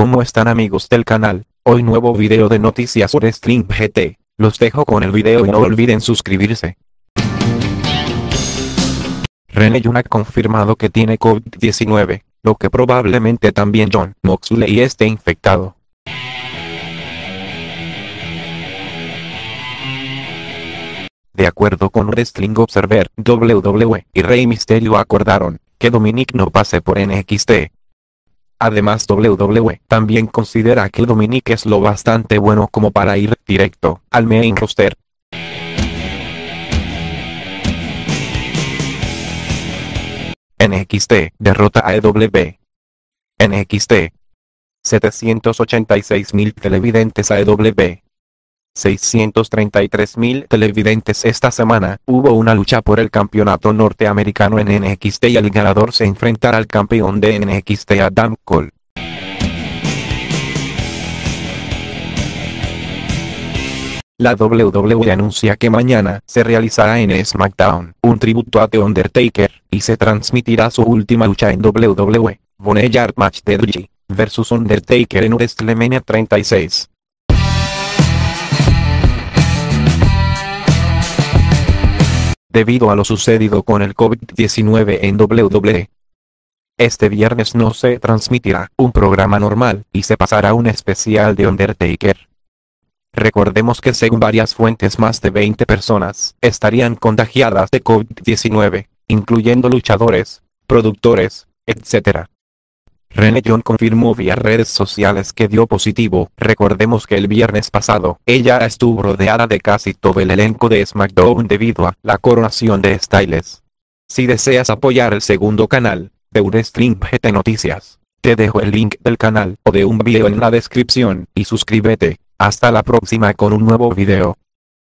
¿Cómo están amigos del canal? Hoy nuevo video de noticias Stream GT. Los dejo con el video y no olviden suscribirse. René Young ha confirmado que tiene COVID-19, lo que probablemente también John Moxley esté infectado. De acuerdo con Wrestling Observer, WWE y Rey Mysterio acordaron que Dominic no pase por NXT. Además WWE también considera que Dominic es lo bastante bueno como para ir directo al main roster. NXT derrota a EW. NXT 786.000 televidentes a EW. 633.000 televidentes esta semana. Hubo una lucha por el campeonato norteamericano en NXT y el ganador se enfrentará al campeón de NXT Adam Cole. La WWE anuncia que mañana se realizará en SmackDown un tributo a The Undertaker, y se transmitirá su última lucha en WWE, Boneyard Match de Dudley versus Undertaker en WrestleMania 36. Debido a lo sucedido con el COVID-19 en WWE, este viernes no se transmitirá un programa normal y se pasará un especial de Undertaker. Recordemos que según varias fuentes más de 20 personas estarían contagiadas de COVID-19, incluyendo luchadores, productores, etc. René John confirmó vía redes sociales que dio positivo. Recordemos que el viernes pasado, ella estuvo rodeada de casi todo el elenco de SmackDown debido a la coronación de Styles. Si deseas apoyar el segundo canal, de Wrestling GT Noticias, te dejo el link del canal o de un video en la descripción y suscríbete. Hasta la próxima con un nuevo video.